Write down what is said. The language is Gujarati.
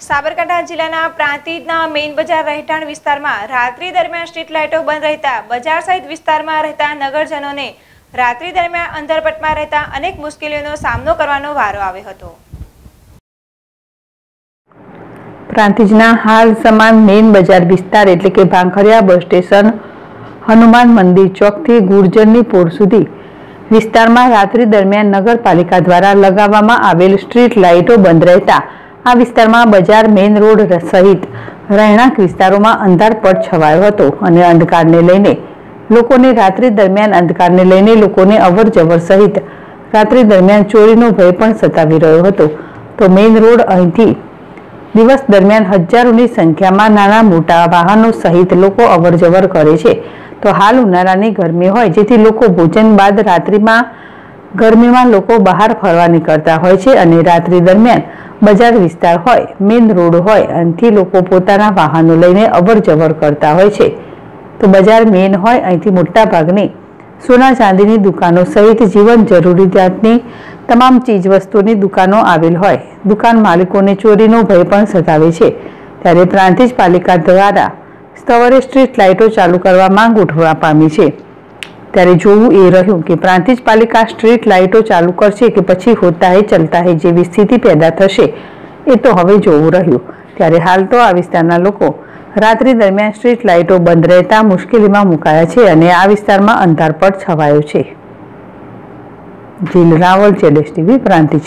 સાબરકાંઠા જિલ્લાના પ્રાંતિજના મેઇન બજાર રહેઠાણ વિસ્તારમાં રાત્રિ દરમિયાન સ્ટ્રીટ લાઇટો બંધ રહેતા, બજાર સહિત વિસ્તારમાં રહેતા નગરજનોને રાત્રિ દરમિયાન અંધરપટમાં રહેતા અનેક મુશ્કેલીઓનો સામનો કરવાનો વારો આવ્યો હતો. પ્રાંતિજના હાલ સમાન મેઇન બજાર વિસ્તાર એટલે કે ભાંખરિયા બસ સ્ટેશન, હનુમાન મંદિર ચોકથી ગુર્જરની પોળ સુધી વિસ્તારમાં રાત્રિ દરમિયાન નગરપાલિકા દ્વારા લગાવવામાં આવેલ સ્ટ્રીટ લાઇટો બંધ રહેતા આ વિસ્તારમાં બજાર મેઇન રોડ સહિત રહેણાંક વિસ્તારોમાં અંધારપટ છવાયો હતો અને અંધકારને લઈને લોકોને રાત્રિ દરમિયાન અંધકારને લઈને લોકોને અવર જવર સહિત રાત્રિ દરમિયાન ચોરીનો ભય પણ સતાવી રહ્યો હતો. તો મેઇન રોડ અહીંથી દિવસ દરમિયાન હજારોની સંખ્યામાં નાના મોટા વાહનો સહિત લોકો અવરજવર કરે છે. તો હાલ ઉનાળાની ગરમી હોય જેથી લોકો ભોજન બાદ રાત્રિમાં ગરમીમાં લોકો બહાર ફરવા નીકળતા હોય છે અને રાત્રિ દરમિયાન બજાર વિસ્તાર હોય, મેઇન રોડ હોય, અહીંથી લોકો પોતાના વાહનો લઈને અવરજવર કરતા હોય છે. તો બજાર મેઇન હોય, અહીંથી મોટા ભાગની સોના ચાંદીની દુકાનો સહિત જીવન જરૂરિયાતની તમામ ચીજ વસ્તુની દુકાનો આવેલ હોય. દુકાન માલિકોને ચોરીનો ભય પણ સતાવે છે. ત્યારે પ્રાંતિજ પાલિકા દ્વારા સ્થવરે સ્ટ્રીટ લાઇટો ચાલુ કરવા માંગ ઉઠવા પામી છે. ત્યારે જોવું એ રહ્યું કે પ્રાંતિજ પાલિકા સ્ટ્રીટ લાઇટો ચાલુ કરશે કે પછી હોતા હે ચલતા હે જેવી સ્થિતિ પેદા થશે? એ તો હવે જોવું રહ્યું. ત્યારે હાલ તો આ વિસ્તારના લોકો રાત્રિ દરમિયાન સ્ટ્રીટ લાઇટો બંધ રહેતા મુશ્કેલીમાં મુકાયા છે અને આ વિસ્તારમાં અંધારપટ છવાયો છે. જીલ રાવલ, જેડેશ ટીવી, પ્રાંતિજ.